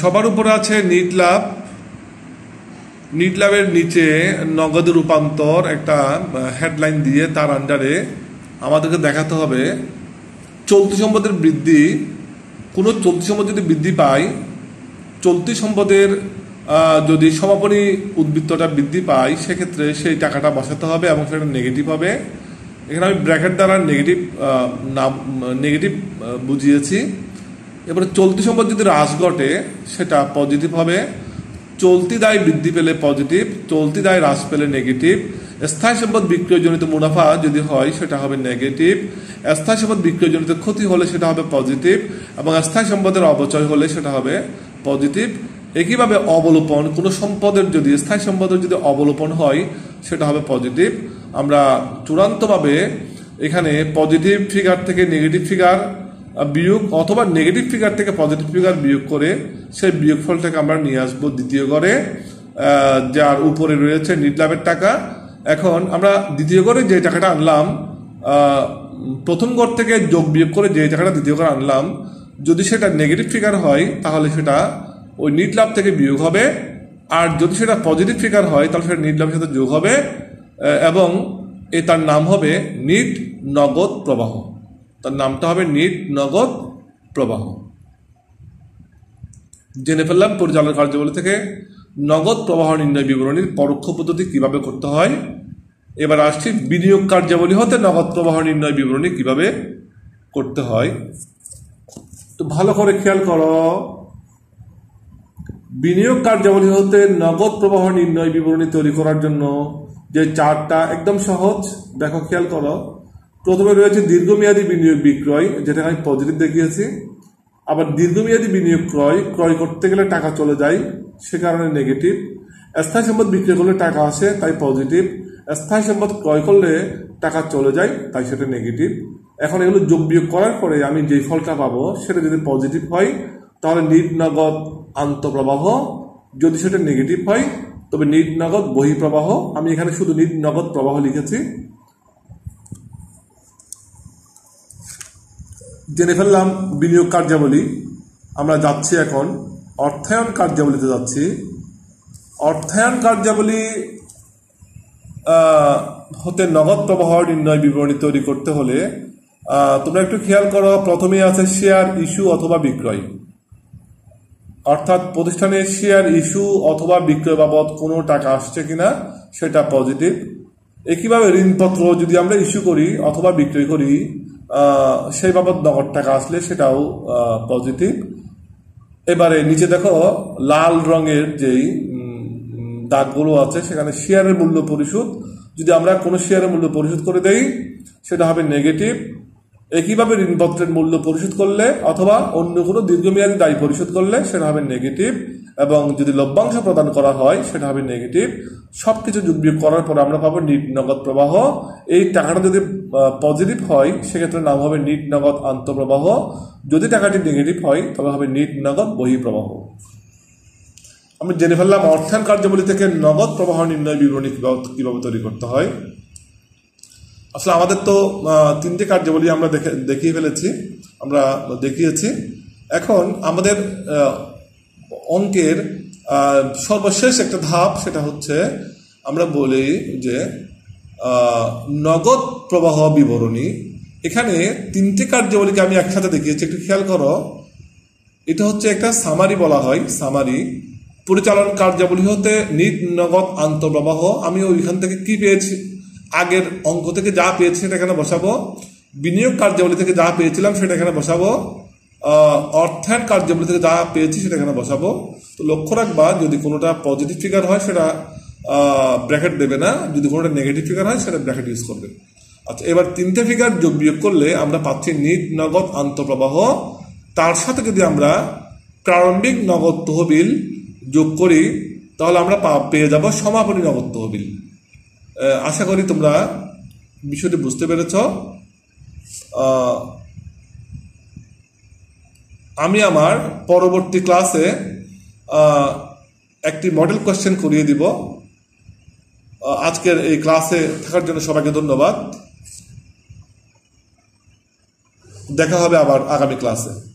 সবার উপরে আছে নিট লাভ নিট লাভের নিচে নগদ রূপান্তর একটা হেডলাইন দিয়ে তার আন্ডারে আমাদেরকে দেখাতে হবে, চলতি সম্পদের বৃদ্ধি, কোনো চলতি সম্পদ যদি বৃদ্ধি পায়, চলতি সম্পদের যদি সমাপনী উদ্বৃত্তটা বৃদ্ধি পায়, সেক্ষেত্রে সেই টাকাটা বসাতে হবে এবং সেটা নেগেটিভ হবে। এখানে আমি ব্র্যাকেট দ্বারা নেগেটিভ নাম নেগেটিভ বুঝিয়েছি। এবারে চলতি সম্পদ যদি হ্রাস ঘটে, সেটা পজিটিভ হবে। চলতি দায় বৃদ্ধি পেলে পজিটিভ চলতি দায় হ্রাস পেলে নেগেটিভ স্থায়ী সম্পদ বিক্রয়জনিত মুনাফা যদি হয়, সেটা হবে নেগেটিভ স্থায়ী সম্পদ বিক্রয়জনিত ক্ষতি হলে সেটা হবে পজিটিভ এবং স্থায়ী সম্পদের অপচয় হলে সেটা হবে পজিটিভ একইভাবে অবলোপন, কোনো সম্পদের যদি, স্থায়ী সম্পদের যদি অবলোপন হয়, সেটা হবে পজিটিভ আমরা চূড়ান্তভাবে এখানে পজিটিভ ফিগার থেকে নেগেটিভ ফিগার বিয়োগ অথবা নেগেটিভ ফিগার থেকে পজিটিভ ফিগার বিয়োগ করে সেই বিয়োগফলটাকে আমরা নিয়ে আসব দ্বিতীয় আহ, যার উপরে রয়েছে নির্লাভের টাকা। এখন আমরা দ্বিতীয় ঘরে যে টাকাটা আনলাম প্রথম ঘর থেকে যোগ বিয়োগ করে যে টাকাটা দ্বিতীয় ঘরে আনলাম যদি সেটা নেগেটিভ ফিগার হয় তাহলে সেটা ওই নিট লাভ থেকে বিয়োগ হবে। আর যদি সেটা পজিটিভ ফিগার হয় তাহলে সেটা নিট লাভের সাথে যোগ হবে এবং এ তার নাম হবে নিট নগদ প্রবাহ। তার নামটা হবে নিট নগদ প্রবাহ। জেনে ফেললাম পরিচালনা কার্যাবলী থেকে নগদ প্রবাহ নির্ণয় বিবরণীর পরোক্ষ পদ্ধতি কীভাবে করতে হয়। এবার আসছি বিনিয়োগ কার্যাবলী হতে নগদ প্রবাহ নির্ণয় বিবরণী কীভাবে করতে হয়। তো ভালো করে খেয়াল করো। বিনিয়োগ কার্যাবলী হতে নগদ প্রবাহ নির্ণয় বিবরণী তৈরি করার জন্য যে চারটা একদম সহজ, দেখো, খেয়াল করো। প্রথমে রয়েছে দীর্ঘমেয়াদী বিনিয়োগ বিক্রয় যেটা আমি পজিটিভ দেখিয়েছি। আবার দীর্ঘমেয়াদী বিনিয়োগ ক্রয় ক্রয় করতে গেলে টাকা চলে যায়, সে কারণে নেগেটিভ স্থায়ী সম্পদ বিক্রি করলে টাকা আসে, তাই পজিটিভ স্থায়ী সম্পদ ক্রয় করলে টাকা চলে যায়, তাই সেটা নেগেটিভ এখন এগুলো যোগ বিয়োগ করার পরে আমি যে ফলটা পাবো, সেটা যদি পজিটিভ হয়, তাহলে নিট নগদ আন্তঃপ্রবাহ, যদি সেটা নেগেটিভ হয়, তবে নিট নগদ বহিঃপ্রবাহ। আমি এখানে শুধু নিট নগদ প্রবাহ লিখেছি। জেনে ফেললাম বিনিয়োগ কার্যাবলী। আমরা যাচ্ছি এখন অর্থায়ন কার্যাবলীতে যাচ্ছি। অর্থায়ন কার্যাবলী হতে নগদ প্রবাহ নির্ণয় বিবরণী তৈরি করতে হলে তোমরা একটু খেয়াল করো, প্রথমেই আছে শেয়ার ইস্যু অথবা বিক্রয়। অর্থাৎ প্রতিষ্ঠানের শেয়ার ইস্যু অথবা বিক্রয় বাবদ কোনো টাকা আসছে কিনা, সেটা পজিটিভ একইভাবে ঋণপত্র যদি আমরা ইস্যু করি অথবা বিক্রয় করি সেই বাবদ নগদ টাকা আসলে সেটাও পজিটিভ এবারে নিচে দেখো, লাল রঙের যেই দাগগুলো আছে, সেখানে শেয়ারের মূল্য পরিশোধ। যদি আমরা কোনো শেয়ারের মূল্য পরিশোধ করে দেই, সেটা হবে নেগেটিভ একইভাবে ঋণপত্রের মূল্য পরিশোধ করলে, অথবা অন্য কোনো দীর্ঘমেয়াদী দায় পরিশোধ করলে, সেটা হবে নেগেটিভ এবং যদি লভ্যাংশ প্রদান করা হয়, সেটা হবে নেগেটিভ সবকিছু যোগ বিয়োগ করার পর আমরা পাবো নিট নগদ প্রবাহ। এই টাকাটা যদি পজিটিভ হয়, সেক্ষেত্রে নাম হবে নিট নগদ আন্তঃপ্রবাহ। যদি টাকাটি নেগেটিভ হয়, তবে হবে নিট নগদ বহিঃপ্রবাহ। আমি জেনে ফেললাম অর্থায়ন কার্যাবলী থেকে নগদ প্রবাহ নির্ণয় বিবরণী কীভাবে তৈরি করতে হয়। আসলে আমাদের তো তিনটে কার্যাবলী আমরা দেখে দেখিয়ে ফেলেছি, আমরা দেখিয়েছি। এখন আমাদের অঙ্কের সর্বশেষ একটা ধাপ, সেটা হচ্ছে আমরা বলি যে নগদ প্রবাহ বিবরণী। এখানে তিনটে কার্যাবলীকে আমি একসাথে দেখিয়েছি, একটু খেয়াল করো। এটা হচ্ছে একটা সামারি বলা হয় সামারি পরিচালন কার্যাবলী হতে নিট নগদ আন্তঃপ্রবাহ, আমি ওইখান থেকে কি পেয়েছি? আগের অঙ্ক থেকে যা পেয়েছি সেটা এখানে বসাবো। বিনিয়োগ কার্যাবলী থেকে যা পেয়েছিলাম সেটা এখানে বসাবো। অর্থায়ন কার্যাবলী থেকে যা পেয়েছি সেটা এখানে বসাবো। তো লক্ষ্য রাখবা, যদি কোনোটা পজিটিভ ফিগার হয়, সেটা ব্র্যাকেট দেবে না। যদি কোনোটা নেগেটিভ ফিগার হয়, সেটা ব্র্যাকেট ইউজ করবে। আচ্ছা এবার তিনটে ফিগার যোগ বিয়োগ করলে আমরা পাচ্ছি নিট, নগদ, আন্তঃপ্রবাহ। তার সাথে যদি আমরা প্রারম্ভিক নগদ তহবিল যোগ করি, তাহলে আমরা পেয়ে যাব সমাপনী নগদ তহবিল। আশা করি তোমরা বিষয়টি বুঝতে পেরেছ। আমি আমার পরবর্তী ক্লাসে একটি মডেল কোয়েশ্চেন করিয়ে দিব। আজকের এই ক্লাসে থাকার জন্য সবাইকে ধন্যবাদ। দেখা হবে আবার আগামী ক্লাসে।